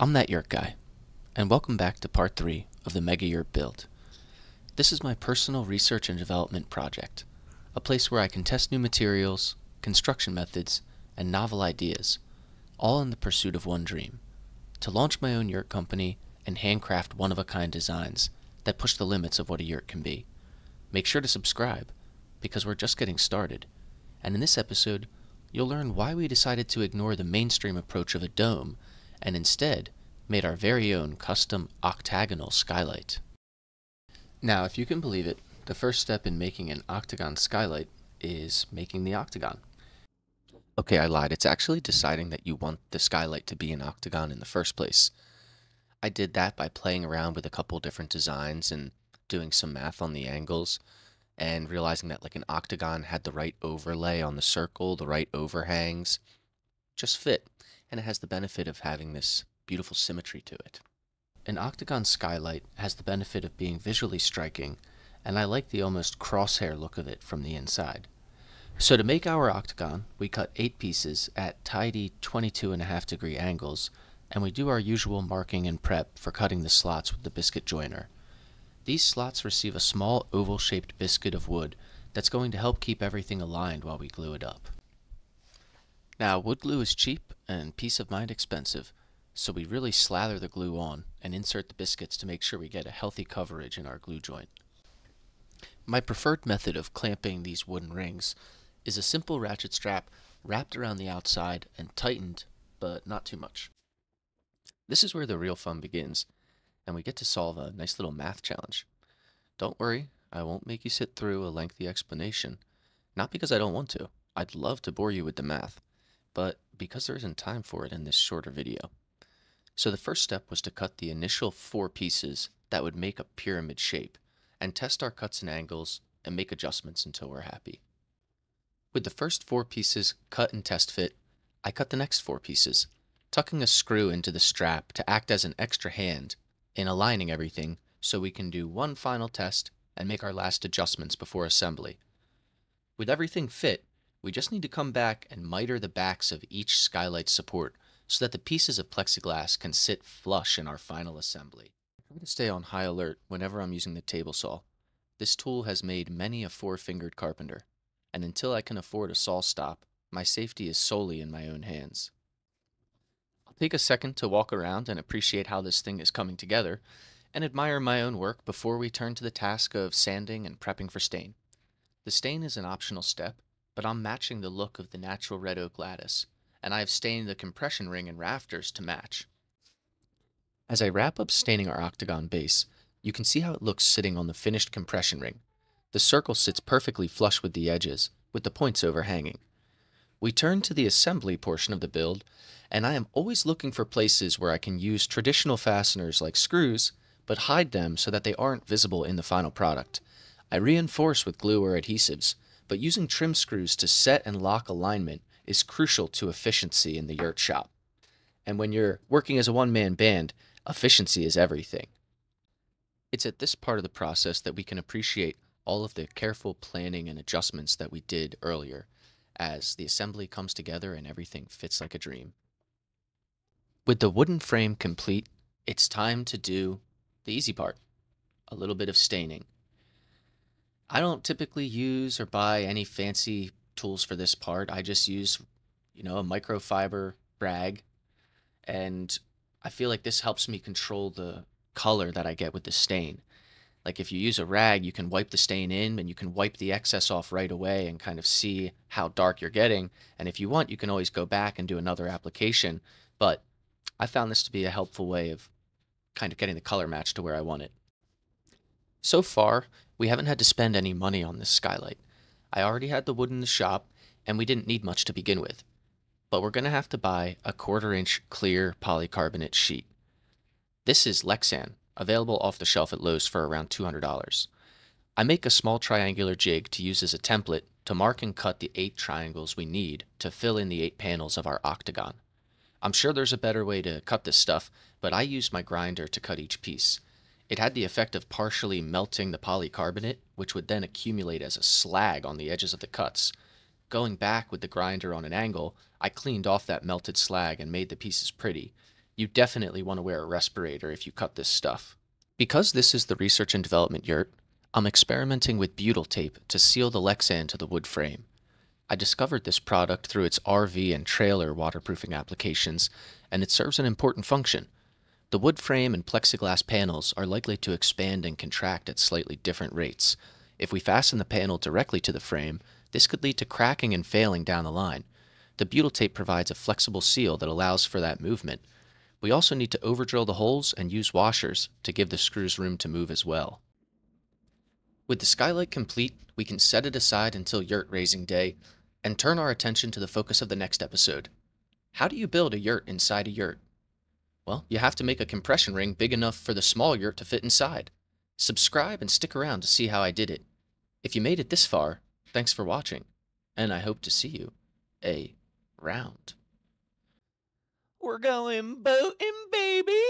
I'm that yurt guy, and welcome back to part 3 of the Mega Yurt build. This is my personal research and development project, a place where I can test new materials, construction methods, and novel ideas, all in the pursuit of one dream to launch my own yurt company and handcraft one of a kind designs that push the limits of what a yurt can be. Make sure to subscribe, because we're just getting started, and in this episode, you'll learn why we decided to ignore the mainstream approach of a dome and instead made our very own custom octagonal skylight. Now, if you can believe it, the first step in making an octagon skylight is making the octagon. Okay, I lied. It's actually deciding that you want the skylight to be an octagon in the first place. I did that by playing around with a couple different designs and doing some math on the angles and realizing that like an octagon had the right overlay on the circle, the right overhangs, just fit. And it has the benefit of having this beautiful symmetry to it. An octagon skylight has the benefit of being visually striking, and I like the almost crosshair look of it from the inside. So to make our octagon, we cut 8 pieces at tidy 22.5 degree angles, and we do our usual marking and prep for cutting the slots with the biscuit joiner. These slots receive a small oval-shaped biscuit of wood that's going to help keep everything aligned while we glue it up. Now, wood glue is cheap and peace of mind expensive, so we really slather the glue on and insert the biscuits to make sure we get a healthy coverage in our glue joint. My preferred method of clamping these wooden rings is a simple ratchet strap wrapped around the outside and tightened, but not too much. This is where the real fun begins, and we get to solve a nice little math challenge. Don't worry, I won't make you sit through a lengthy explanation. Not because I don't want to. I'd love to bore you with the math, but because there isn't time for it in this shorter video. So the first step was to cut the initial four pieces that would make a pyramid shape, and test our cuts and angles and make adjustments until we're happy. With the first four pieces cut and test fit, I cut the next four pieces, tucking a screw into the strap to act as an extra hand in aligning everything so we can do one final test and make our last adjustments before assembly. With everything fit, we just need to come back and miter the backs of each skylight support so that the pieces of plexiglass can sit flush in our final assembly. I'm going to stay on high alert whenever I'm using the table saw. This tool has made many a four-fingered carpenter, and until I can afford a SawStop, my safety is solely in my own hands. I'll take a second to walk around and appreciate how this thing is coming together, and admire my own work before we turn to the task of sanding and prepping for stain. The stain is an optional step, but I'm matching the look of the natural red oak lattice, and I have stained the compression ring and rafters to match. As I wrap up staining our octagon base, you can see how it looks sitting on the finished compression ring. The circle sits perfectly flush with the edges, with the points overhanging. We turn to the assembly portion of the build, and I am always looking for places where I can use traditional fasteners like screws, but hide them so that they aren't visible in the final product. I reinforce with glue or adhesives, but using trim screws to set and lock alignment is crucial to efficiency in the yurt shop. And when you're working as a one-man band, efficiency is everything. It's at this part of the process that we can appreciate all of the careful planning and adjustments that we did earlier as the assembly comes together and everything fits like a dream. With the wooden frame complete, it's time to do the easy part, a little bit of staining. I don't typically use or buy any fancy tools for this part. I just use, you know, a microfiber rag. And I feel like this helps me control the color that I get with the stain. Like if you use a rag, you can wipe the stain in and you can wipe the excess off right away and kind of see how dark you're getting. And if you want, you can always go back and do another application. But I found this to be a helpful way of kind of getting the color match to where I want it. So far, we haven't had to spend any money on this skylight. I already had the wood in the shop, and we didn't need much to begin with. But we're going to have to buy a quarter inch clear polycarbonate sheet. This is Lexan, available off the shelf at Lowe's for around $200. I make a small triangular jig to use as a template to mark and cut the eight triangles we need to fill in the eight panels of our octagon. I'm sure there's a better way to cut this stuff, but I use my grinder to cut each piece. It had the effect of partially melting the polycarbonate, which would then accumulate as a slag on the edges of the cuts. Going back with the grinder on an angle, I cleaned off that melted slag and made the pieces pretty. You definitely want to wear a respirator if you cut this stuff. Because this is the research and development yurt, I'm experimenting with butyl tape to seal the Lexan to the wood frame. I discovered this product through its RV and trailer waterproofing applications, and it serves an important function. The wood frame and plexiglass panels are likely to expand and contract at slightly different rates. If we fasten the panel directly to the frame, this could lead to cracking and failing down the line. The butyl tape provides a flexible seal that allows for that movement. We also need to overdrill the holes and use washers to give the screws room to move as well. With the skylight complete, we can set it aside until yurt raising day and turn our attention to the focus of the next episode. How do you build a yurt inside a yurt? Well, you have to make a compression ring big enough for the small yurt to fit inside. Subscribe and stick around to see how I did it. If you made it this far, thanks for watching, and I hope to see you a round. We're going boating, baby.